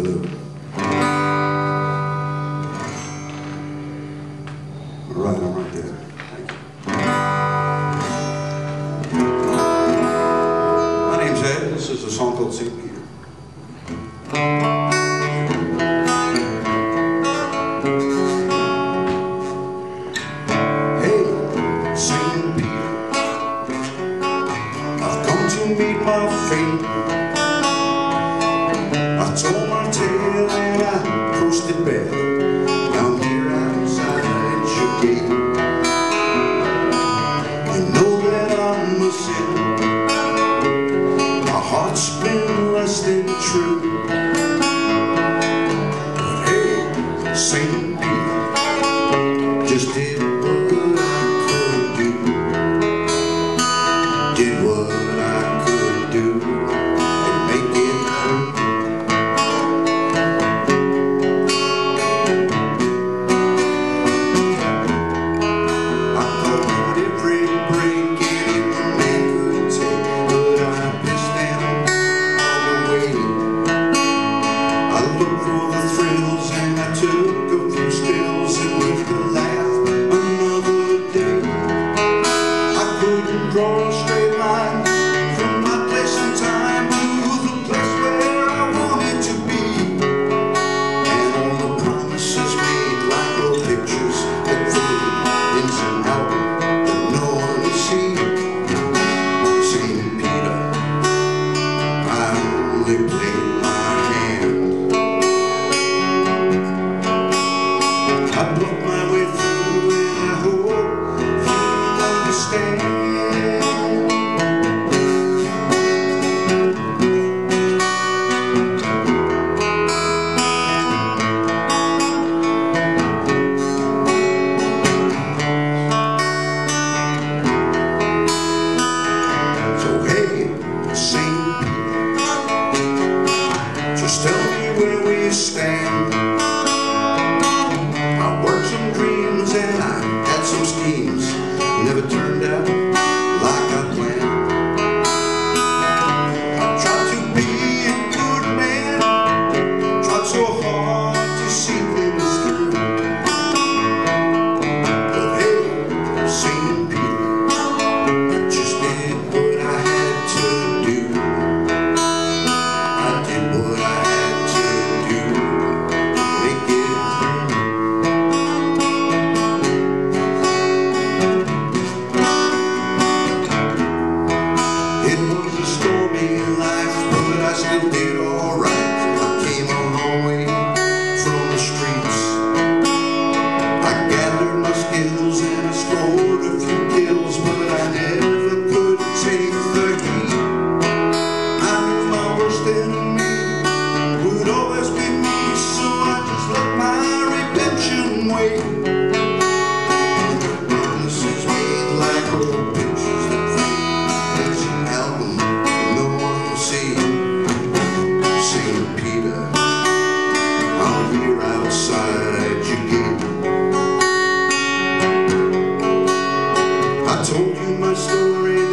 Look, look. Right, I'm right there. Thank you. My name's Ed. This is a song called St. Peter. Hey, St. Peter, I've come to meet my fate. Told my tale and I posted back down here outside your gate. You know that I'm a sinner. My heart's been less than true. But hey, Saint Peter, just did what I could do. Did what I could do The thrills and I took a few spills and we could laugh another day. I couldn't draw a straight line from my place and time to the place where I wanted to be. And all the promises made like old pictures that fade in some album that no one will see. Saint Peter, I only you I told you my story,